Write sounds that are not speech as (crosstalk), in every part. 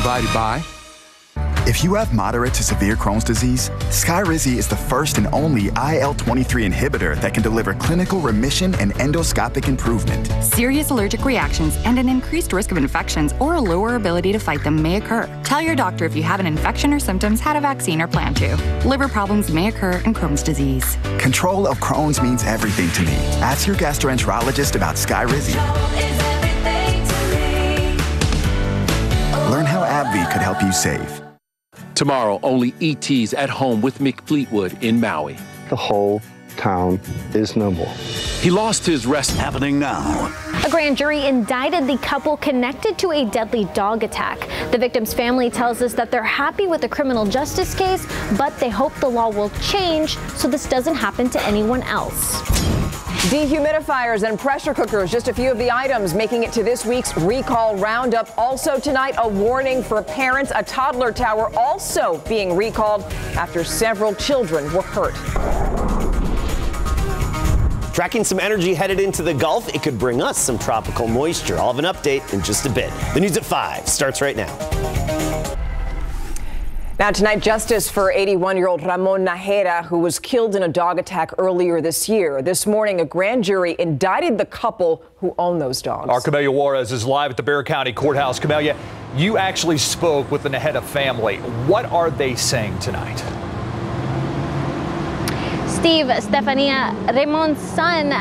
provided by if you have moderate to severe Crohn's disease, Skyrizi is the first and only IL-23 inhibitor that can deliver clinical remission and endoscopic improvement. Serious allergic reactions and an increased risk of infections or a lower ability to fight them may occur. Tell your doctor if you have an infection or symptoms, had a vaccine, or plan to. Liver problems may occur in Crohn's disease. Control of Crohn's means everything to me. Ask your gastroenterologist about Skyrizi. Learn could help you save. Tomorrow, only ET's at home with Mick Fleetwood in Maui. The whole town is no more. He lost his rest. Happening now. A grand jury indicted the couple connected to a deadly dog attack. The victim's family tells us that they're happy with the criminal justice case, but they hope the law will change so this doesn't happen to anyone else. Dehumidifiers and pressure cookers, just a few of the items making it to this week's recall roundup. Also tonight, a warning for parents. A toddler tower also being recalled after several children were hurt. Tracking some energy headed into the Gulf, it could bring us some tropical moisture. I'll have an update in just a bit. The news at 5 starts right now. Now, tonight, justice for 81 year old Ramon Najera, who was killed in a dog attack earlier this year. This morning, a grand jury indicted the couple who own those dogs. Our Camelia Juarez is live at the Bexar County Courthouse. Camelia, you actually spoke with the Najera family. What are they saying tonight? Steve, Stefania, Ramon's son,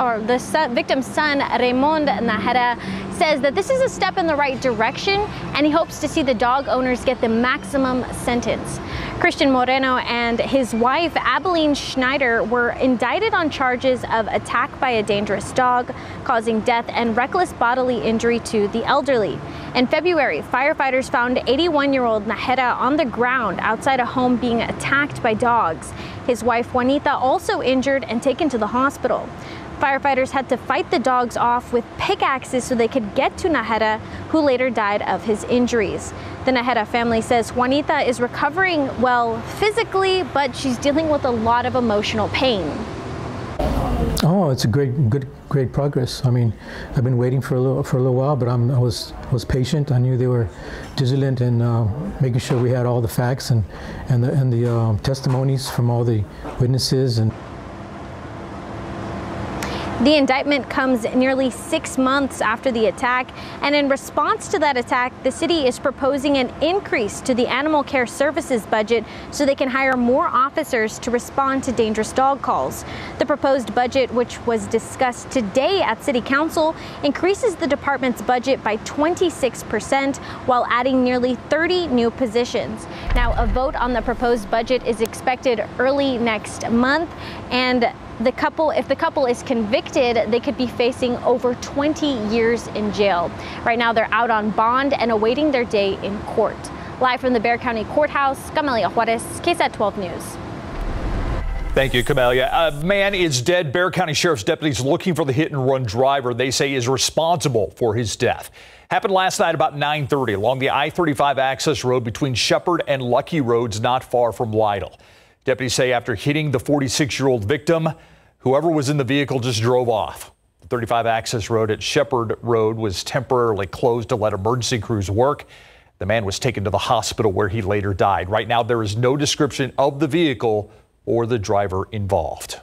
or the son, victim's son, Raymond Najera, says that this is a step in the right direction and he hopes to see the dog owners get the maximum sentence. Christian Moreno and his wife, Abilene Schneider, were indicted on charges of attack by a dangerous dog, causing death and reckless bodily injury to the elderly. In February, firefighters found 81 year old Najera on the ground outside a home being attacked by dogs. His wife Juanita also injured and taken to the hospital. Firefighters had to fight the dogs off with pickaxes so they could get to Najera, who later died of his injuries. The Najera family says Juanita is recovering well physically, but she's dealing with a lot of emotional pain. Oh, it's a great, good, great progress. I mean, I've been waiting for a little, for a little while, but I'm, I was, was patient. I knew they were vigilant in uh, making sure we had all the facts and, and the, and the uh, testimonies from all the witnesses and. The indictment comes nearly six months after the attack, and in response to that attack, the city is proposing an increase to the animal care services budget so they can hire more officers to respond to dangerous dog calls. The proposed budget, which was discussed today at City Council, increases the department's budget by 26% while adding nearly 30 new positions. Now, a vote on the proposed budget is expected early next month, and the couple, if the couple is convicted, they could be facing over 20 years in jail. Right now, they're out on bond and awaiting their day in court. Live from the Bexar County Courthouse, Camelia Juarez, KSAT 12 News. Thank you, Camelia. A man is dead. Bexar County Sheriff's deputies looking for the hit and run driver they say is responsible for his death. Happened last night about 9:30 along the I-35 access road between Shepherd and Lucky Roads, not far from Lytle. Deputies say after hitting the 46-year-old victim, whoever was in the vehicle just drove off. The 35 access road at Shepherd Road was temporarily closed to let emergency crews work. The man was taken to the hospital where he later died. Right now, there is no description of the vehicle or the driver involved.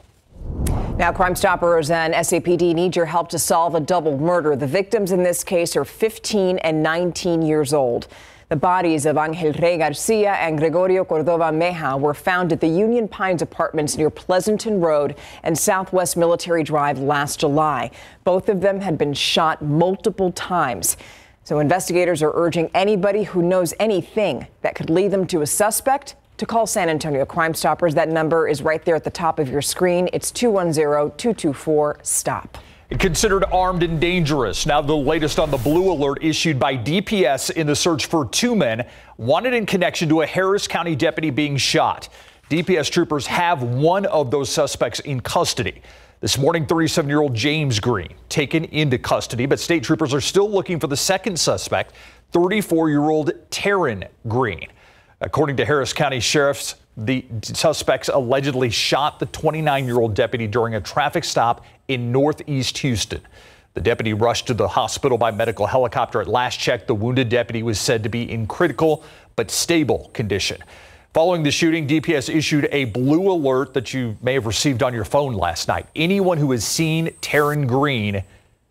Now, Crime Stoppers and SAPD need your help to solve a double murder. The victims in this case are 15 and 19 years old. The bodies of Angel Rey Garcia and Gregorio Cordova Meja were found at the Union Pines apartments near Pleasanton Road and Southwest Military Drive last July. Both of them had been shot multiple times. So investigators are urging anybody who knows anything that could lead them to a suspect to call San Antonio Crime Stoppers. That number is right there at the top of your screen. It's 210 224 STOP. Considered armed and dangerous. Now, the latest on the blue alert issued by DPS in the search for two men wanted in connection to a Harris County deputy being shot. DPS troopers have one of those suspects in custody. This morning, 37 year old James Green taken into custody, but state troopers are still looking for the second suspect, 34 year old Taryn Green. According to Harris County sheriffs, the suspects allegedly shot the 29 year old deputy during a traffic stop in northeast Houston. The deputy rushed to the hospital by medical helicopter. At last check, the wounded deputy was said to be in critical but stable condition. Following the shooting, DPS issued a blue alert that you may have received on your phone last night. Anyone who has seen Taryn Green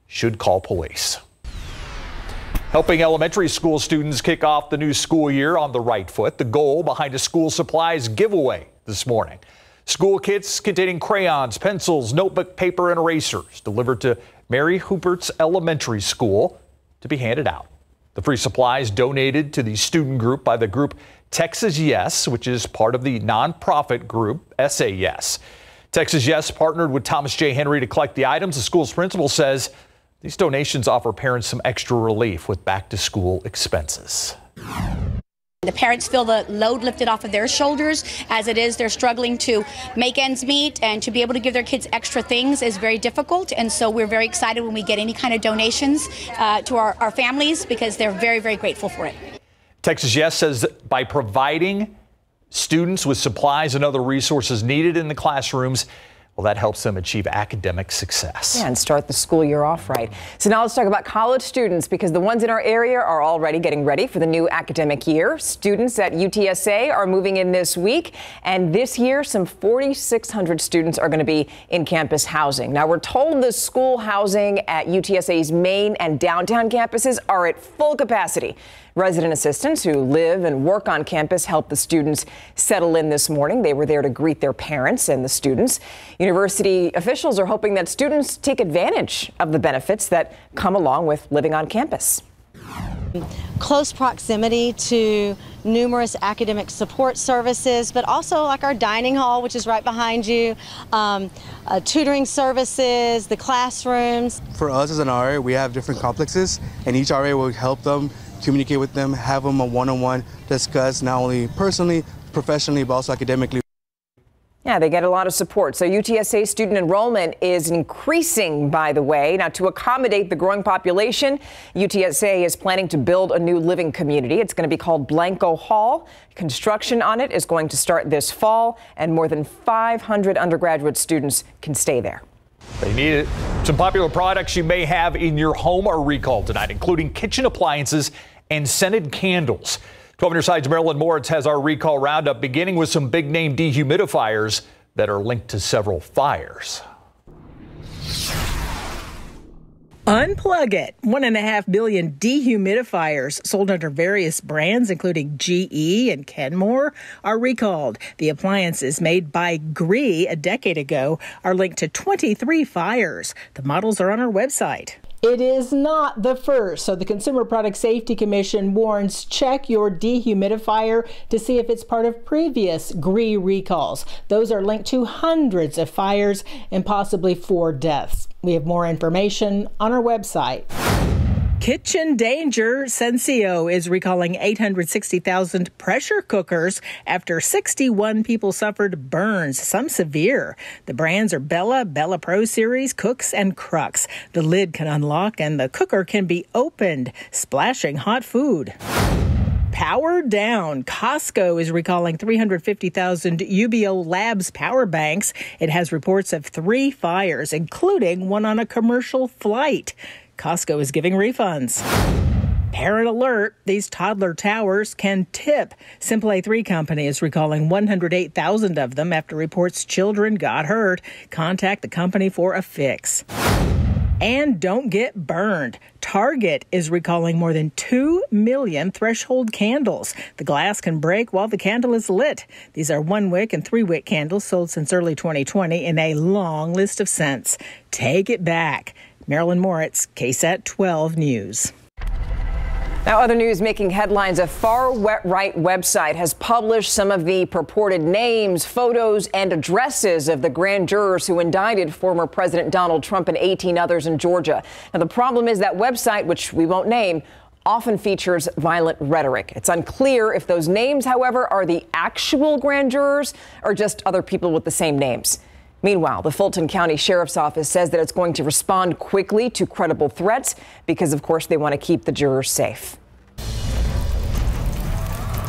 should call police. Helping elementary school students kick off the new school year on the right foot. The goal behind a school supplies giveaway this morning. School kits containing crayons, pencils, notebook paper, and erasers delivered to Mary Huppertz Elementary School to be handed out. The free supplies donated to the student group by the group Texas Yes, which is part of the nonprofit group SAS. Texas Yes partnered with Thomas J. Henry to collect the items. The school's principal says these donations offer parents some extra relief with back to school expenses. The parents feel the load lifted off of their shoulders. As it is, they're struggling to make ends meet and to be able to give their kids extra things is very difficult. And so we're very excited when we get any kind of donations uh, to our, our families because they're very, very grateful for it. Texas Yes says by providing students with supplies and other resources needed in the classrooms, well, that helps them achieve academic success. Yeah, and start the school year off right. So now let's talk about college students because the ones in our area are already getting ready for the new academic year. Students at UTSA are moving in this week, and this year, some 4,600 students are going to be in campus housing. Now, we're told the school housing at UTSA's main and downtown campuses are at full capacity. Resident assistants who live and work on campus helped the students settle in this morning. They were there to greet their parents and the students. University officials are hoping that students take advantage of the benefits that come along with living on campus. Close proximity to numerous academic support services, but also like our dining hall, which is right behind you, um, uh, tutoring services, the classrooms. For us as an RA, we have different complexes, and each RA will help them communicate with them, have them a one-on-one, discuss not only personally, professionally, but also academically. Yeah, they get a lot of support. So UTSA student enrollment is increasing, by the way. Now, to accommodate the growing population, UTSA is planning to build a new living community. It's going to be called Blanco Hall. Construction on it is going to start this fall, and more than 500 undergraduate students can stay there. They need it. Some popular products you may have in your home are recalled tonight, including kitchen appliances and scented candles. 12 on your side's Marilyn Moritz has our recall roundup, beginning with some big name dehumidifiers that are linked to several fires. Unplug it. One and a half billion dehumidifiers sold under various brands, including GE and Kenmore, are recalled. The appliances made by Gree a decade ago are linked to 23 fires. The models are on our website. It is not the first. So the Consumer Product Safety Commission warns check your dehumidifier to see if it's part of previous GREE recalls. Those are linked to hundreds of fires and possibly four deaths. We have more information on our website. Kitchen danger. Sensio is recalling 860,000 pressure cookers after 61 people suffered burns, some severe. The brands are Bella, Bella Pro Series, Cooks, and Crux. The lid can unlock and the cooker can be opened, splashing hot food. Power down. Costco is recalling 350,000 Ubio Labs power banks. It has reports of three fires, including one on a commercial flight. Costco is giving refunds. Parent alert, these toddler towers can tip. Simplay3 Company is recalling 108,000 of them after reports children got hurt. Contact the company for a fix. And don't get burned. Target is recalling more than 2 million threshold candles. The glass can break while the candle is lit. These are one wick and three wick candles sold since early 2020 in a long list of scents. Take it back. Marilyn Moritz, KSAT 12 News. Now, other news making headlines. A far right website has published some of the purported names, photos, and addresses of the grand jurors who indicted former President Donald Trump and 18 others in Georgia. Now, the problem is that website, which we won't name, often features violent rhetoric. It's unclear if those names, however, are the actual grand jurors or just other people with the same names. Meanwhile, the Fulton County Sheriff's Office says that it's going to respond quickly to credible threats because, of course, they want to keep the jurors safe.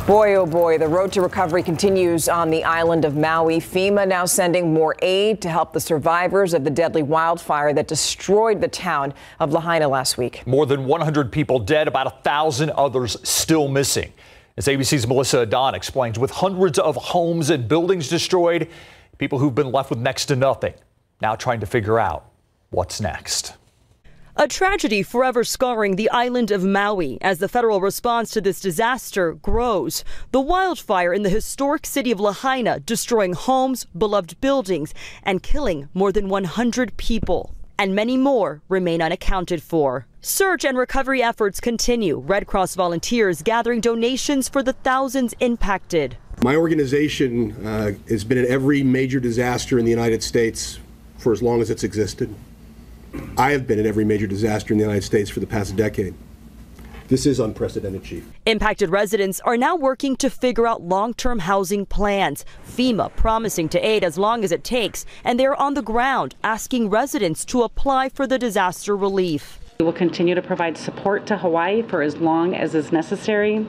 Boy, oh boy, the road to recovery continues on the island of Maui. FEMA now sending more aid to help the survivors of the deadly wildfire that destroyed the town of Lahaina last week. More than 100 people dead, about a thousand others still missing. As ABC's Melissa Adan explains, with hundreds of homes and buildings destroyed, people who've been left with next to nothing now trying to figure out what's next. A tragedy forever scarring the island of Maui as the federal response to this disaster grows. The wildfire in the historic city of Lahaina destroying homes, beloved buildings, and killing more than 100 people. And many more remain unaccounted for. Search and recovery efforts continue. Red Cross volunteers gathering donations for the thousands impacted. My organization uh, has been in every major disaster in the United States for as long as it's existed. I have been in every major disaster in the United States for the past decade. This is unprecedented, Chief. Impacted residents are now working to figure out long term housing plans. FEMA promising to aid as long as it takes, and they're on the ground asking residents to apply for the disaster relief. We will continue to provide support to Hawaii for as long as is necessary.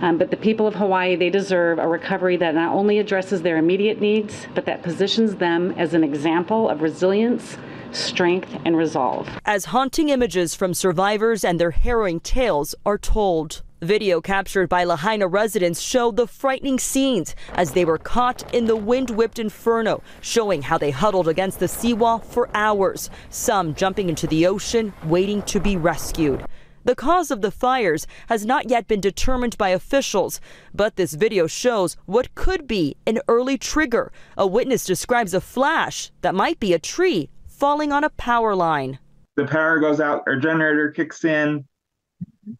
Um, but the people of Hawaii, they deserve a recovery that not only addresses their immediate needs, but that positions them as an example of resilience strength, and resolve. As haunting images from survivors and their harrowing tales are told. Video captured by Lahaina residents show the frightening scenes as they were caught in the wind whipped inferno, showing how they huddled against the seawall for hours, some jumping into the ocean, waiting to be rescued. The cause of the fires has not yet been determined by officials, but this video shows what could be an early trigger. A witness describes a flash that might be a tree falling on a power line. The power goes out, our generator kicks in,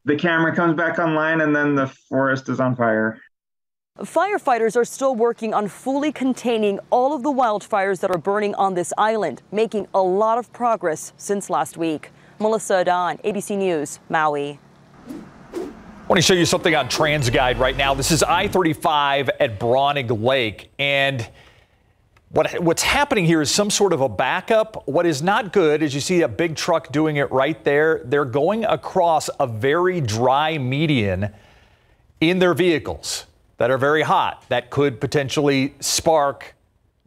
the camera comes back online, and then the forest is on fire. Firefighters are still working on fully containing all of the wildfires that are burning on this island, making a lot of progress since last week. Melissa Adan, ABC News, Maui. I want to show you something on TransGuide right now. This is I 35 at Braunig Lake, and what, what's happening here is some sort of a backup. What is not good is you see a big truck doing it right there. They're going across a very dry median in their vehicles that are very hot that could potentially spark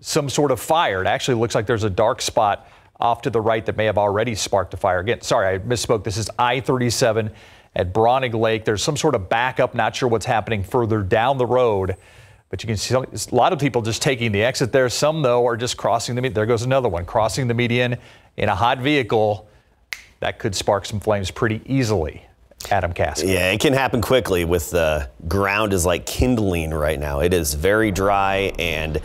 some sort of fire. It actually looks like there's a dark spot off to the right that may have already sparked a fire. Again, sorry, I misspoke. This is I 37 at Braunig Lake. There's some sort of backup, not sure what's happening further down the road. But you can see a lot of people just taking the exit there. Some, though, are just crossing the median. There goes another one, crossing the median in a hot vehicle. That could spark some flames pretty easily. Adam Cass. Yeah, it can happen quickly with the ground is like kindling right now. It is very dry and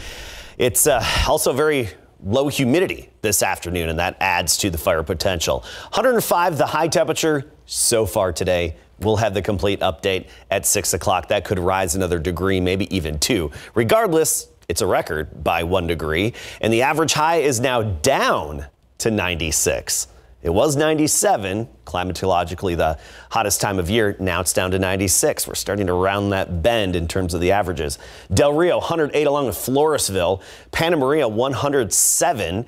it's uh, also very low humidity this afternoon, and that adds to the fire potential. 105 the high temperature so far today. We'll have the complete update at 6 o'clock. That could rise another degree, maybe even two. Regardless, it's a record by one degree, and the average high is now down to 96. It was 97, climatologically the hottest time of year. Now it's down to 96. We're starting to round that bend in terms of the averages. Del Rio, 108 along with Floresville. Panna Maria, 107.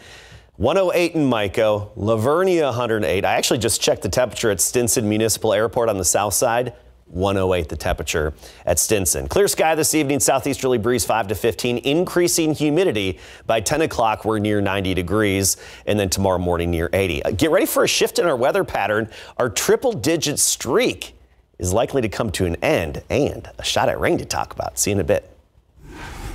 108 in Mico, La Vernia 108. I actually just checked the temperature at Stinson Municipal Airport on the south side. 108 the temperature at Stinson. Clear sky this evening, southeasterly breeze 5 to 15, increasing humidity. By 10 o'clock, we're near 90 degrees, and then tomorrow morning near 80. Uh, get ready for a shift in our weather pattern. Our triple digit streak is likely to come to an end, and a shot at rain to talk about. See you in a bit.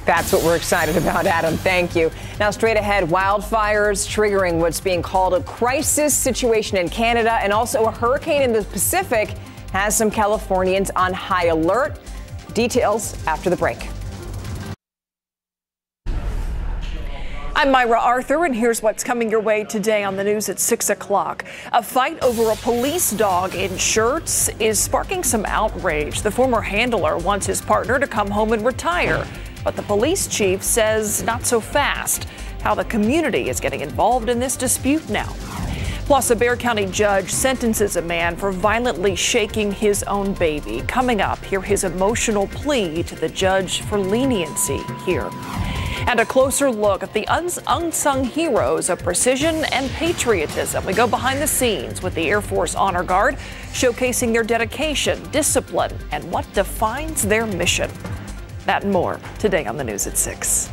That's what we're excited about, Adam. Thank you. Now, straight ahead, wildfires triggering what's being called a crisis situation in Canada and also a hurricane in the Pacific has some Californians on high alert. Details after the break. I'm Myra Arthur, and here's what's coming your way today on the news at 6 o'clock. A fight over a police dog in Schertz is sparking some outrage. The former handler wants his partner to come home and retire. But the police chief says not so fast. How the community is getting involved in this dispute now. Plus, a Bexar County judge sentences a man for violently shaking his own baby. Coming up, hear his emotional plea to the judge for leniency here. And a closer look at the unsung heroes of precision and patriotism. We go behind the scenes with the Air Force Honor Guard, showcasing their dedication, discipline, and what defines their mission. That and more today on the news at 6.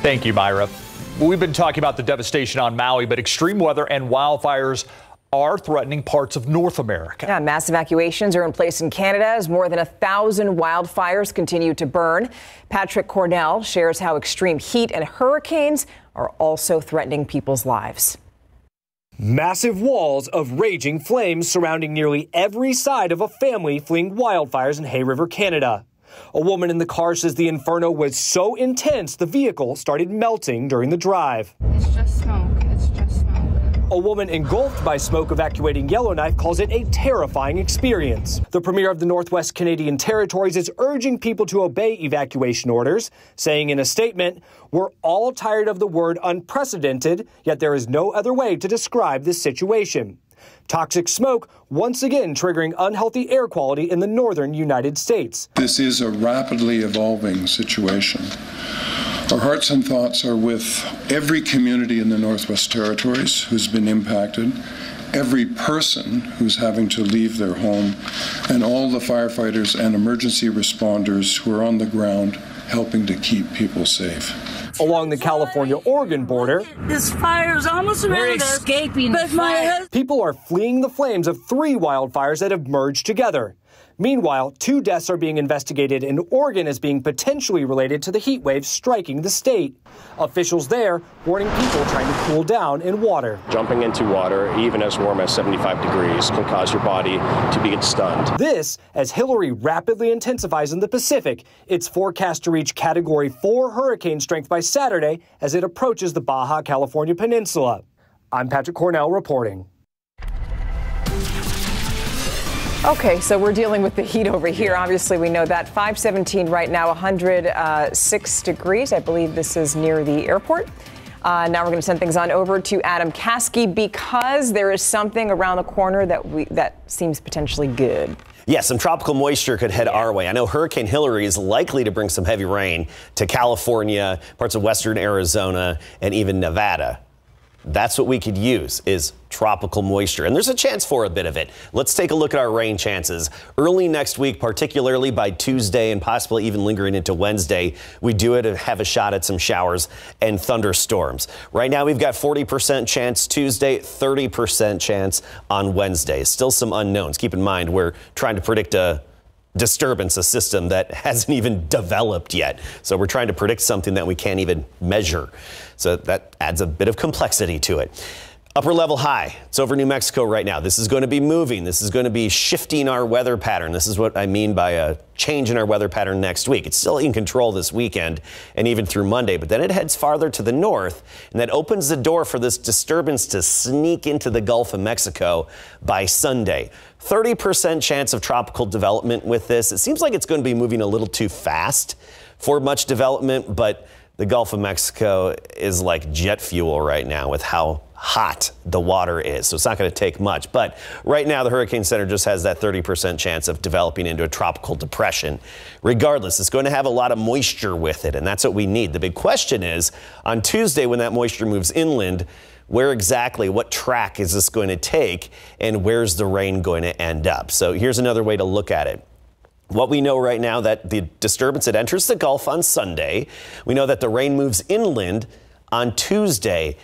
Thank you, Myra. We've been talking about the devastation on Maui, but extreme weather and wildfires are threatening parts of North America. Yeah, mass evacuations are in place in Canada as more than a thousand wildfires continue to burn. Patrick Cornell shares how extreme heat and hurricanes are also threatening people's lives. Massive walls of raging flames surrounding nearly every side of a family fleeing wildfires in Hay River, Canada. A woman in the car says the inferno was so intense the vehicle started melting during the drive. It's just smoke. It's just smoke. A woman engulfed by smoke evacuating Yellowknife calls it a terrifying experience. The premier of the Northwest Canadian Territories is urging people to obey evacuation orders, saying in a statement, We're all tired of the word unprecedented, yet there is no other way to describe this situation. Toxic smoke once again triggering unhealthy air quality in the northern United States. This is a rapidly evolving situation. Our hearts and thoughts are with every community in the Northwest Territories who's been impacted, every person who's having to leave their home, and all the firefighters and emergency responders who are on the ground helping to keep people safe. Along the California Oregon border, This fire is almost around We're us, escaping but my husband. people are fleeing the flames of three wildfires that have merged together. Meanwhile, two deaths are being investigated, and Oregon is being potentially related to the heat wave striking the state. Officials there warning people trying to cool down in water. Jumping into water, even as warm as 75 degrees, can cause your body to be stunned. This as Hilary rapidly intensifies in the Pacific. It's forecast to reach Category 4 hurricane strength by Saturday as it approaches the Baja California Peninsula. I'm Patrick Cornell reporting. Okay, so we're dealing with the heat over here. Obviously, we know that 517 right now, 106 degrees. I believe this is near the airport. Uh, now we're going to send things on over to Adam Caskey because there is something around the corner that we that seems potentially good. Yeah, some tropical moisture could head our way. I know Hurricane Hilary is likely to bring some heavy rain to California, parts of western Arizona, and even Nevada. That's what we could use is tropical moisture. And there's a chance for a bit of it. Let's take a look at our rain chances. Early next week, particularly by Tuesday and possibly even lingering into Wednesday, we do it have a shot at some showers and thunderstorms. Right now we've got 40% chance Tuesday, 30% chance on Wednesday. Still some unknowns. Keep in mind we're trying to predict a disturbance, a system that (laughs) hasn't even developed yet. So we're trying to predict something that we can't even measure. So that adds a bit of complexity to it. Upper level high. It's over New Mexico right now. This is going to be moving. This is going to be shifting our weather pattern. This is what I mean by a change in our weather pattern next week. It's still in control this weekend and even through Monday, but then it heads farther to the north and that opens the door for this disturbance to sneak into the Gulf of Mexico by Sunday. 30% chance of tropical development with this. It seems like it's going to be moving a little too fast for much development, but the Gulf of Mexico is like jet fuel right now with how hot the water is. So it's not going to take much. But right now, the Hurricane Center just has that 30% chance of developing into a tropical depression. Regardless, it's going to have a lot of moisture with it, and that's what we need. The big question is on Tuesday, when that moisture moves inland, where exactly, what track is this going to take, and where's the rain going to end up? So here's another way to look at it. What we know right now that the disturbance that enters the Gulf on Sunday. We know that the rain moves inland on Tuesday.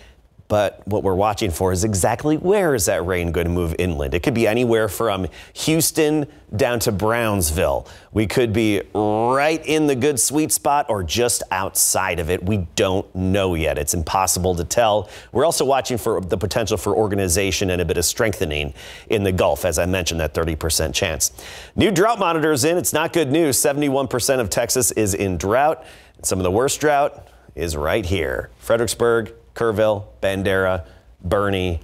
But what we're watching for is exactly where is that rain going to move inland? It could be anywhere from Houston down to Brownsville. We could be right in the good sweet spot or just outside of it. We don't know yet. It's impossible to tell. We're also watching for the potential for organization and a bit of strengthening in the Gulf, as I mentioned, that 30% chance. New drought monitors in. It's not good news. 71% of Texas is in drought. Some of the worst drought is right here. Fredericksburg, Kerrville, Bandera, Boerne,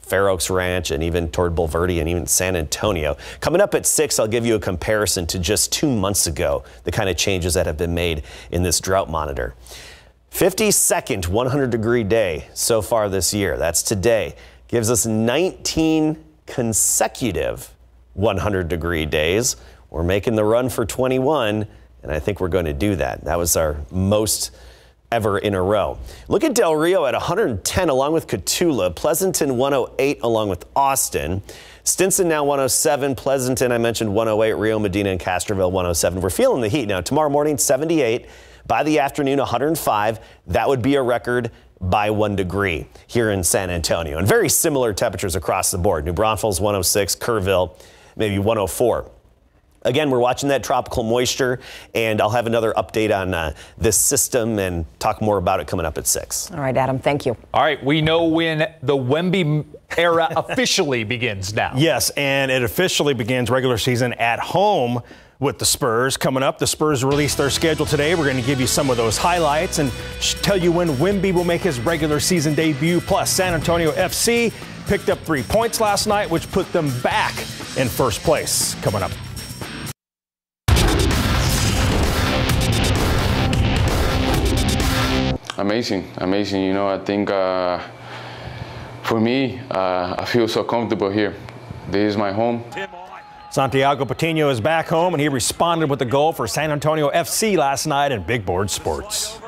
Fair Oaks Ranch, and even toward Bulverde and even San Antonio. Coming up at 6, I'll give you a comparison to just two months ago, the kind of changes that have been made in this drought monitor. 52nd 100 degree day so far this year. That's today. Gives us 19 consecutive 100 degree days. We're making the run for 21 and I think we're going to do that. That was our most ever in a row. Look at Del Rio at 110 along with Cotulla, Pleasanton 108 along with Austin. Stinson now 107, Pleasanton I mentioned 108, Rio Medina and Castroville 107. We're feeling the heat now. Tomorrow morning 78, by the afternoon 105. That would be a record by one degree here in San Antonio. And very similar temperatures across the board. New Braunfels 106, Kerrville maybe 104. Again, we're watching that tropical moisture, and I'll have another update on uh, this system and talk more about it coming up at 6. All right, Adam, thank you. All right, we know when the Wemby era (laughs) officially begins now. Yes, and it officially begins regular season at home with the Spurs coming up. The Spurs released their schedule today. We're going to give you some of those highlights and tell you when Wemby will make his regular season debut. Plus, San Antonio FC picked up three points last night, which put them back in first place. Coming up. Amazing, amazing. You know, I think uh, for me, uh, I feel so comfortable here. This is my home. Santiago Patino is back home, and he responded with a goal for San Antonio FC last night in Big Board Sports.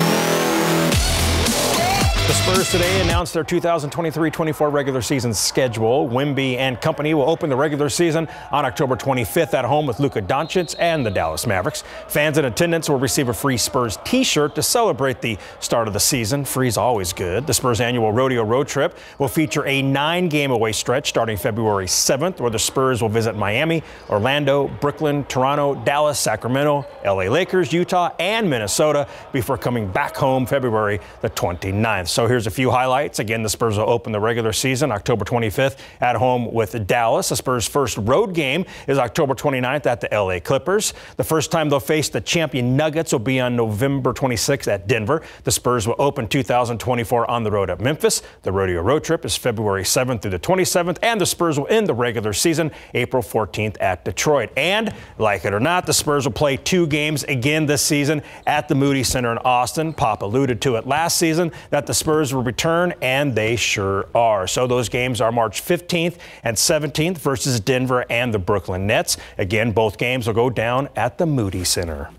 The Spurs today announced their 2023-24 regular season schedule. Wemby and company will open the regular season on October 25th at home with Luka Doncic and the Dallas Mavericks. Fans in attendance will receive a free Spurs t-shirt to celebrate the start of the season. Free's always good. The Spurs annual rodeo road trip will feature a nine-game away stretch starting February 7th, where the Spurs will visit Miami, Orlando, Brooklyn, Toronto, Dallas, Sacramento, LA Lakers, Utah, and Minnesota before coming back home February the 29th. So here's a few highlights. Again, the Spurs will open the regular season October 25th at home with Dallas. The Spurs' first road game is October 29th at the LA Clippers. The first time they'll face the champion Nuggets will be on November 26th at Denver. The Spurs will open 2024 on the road at Memphis. The rodeo road trip is February 7th through the 27th, and the Spurs will end the regular season April 14th at Detroit. And like it or not, the Spurs will play two games again this season at the Moody Center in Austin. Pop alluded to it last season that the Spurs will return, and they sure are. So those games are March 15th and 17th versus Denver and the Brooklyn Nets. Again, both games will go down at the Moody Center.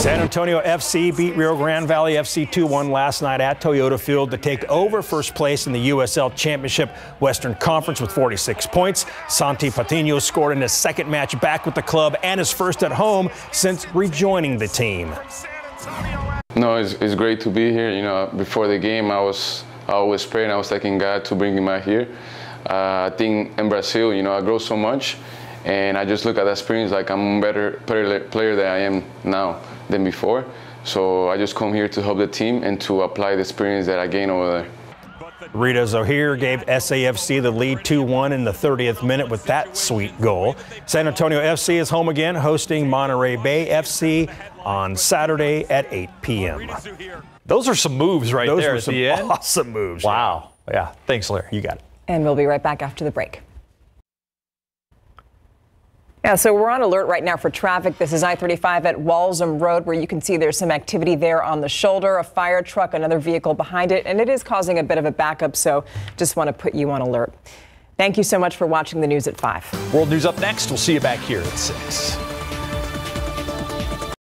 San Antonio FC beat Rio Grande Valley FC 2-1 last night at Toyota Field to take over first place in the USL Championship Western Conference with 46 points. Santi Patino scored in his second match back with the club and his first at home since rejoining the team. No, it's, it's great to be here. You know, before the game, I was I always praying. I was thanking God to bring me out here. Uh, I think in Brazil, you know, I grow so much, and I just look at that experience like I'm a better player, player than I am now than before. So I just come here to help the team and to apply the experience that I gained over there. Rida Zouhir gave SAFC the lead 2-1 in the 30th minute with that sweet goal. San Antonio FC is home again, hosting Monterey Bay FC on Saturday at 8 p.m. Those are some moves right Those there were at some the end. (laughs) awesome moves. Wow. Yeah. Thanks, Larry. You got it. And we'll be right back after the break. Yeah, so we're on alert right now for traffic. This is I 35 at Walzem Road, where you can see there's some activity there on the shoulder, a fire truck, another vehicle behind it, and it is causing a bit of a backup, so just want to put you on alert. Thank you so much for watching the news at 5. World News up next. We'll see you back here at 6.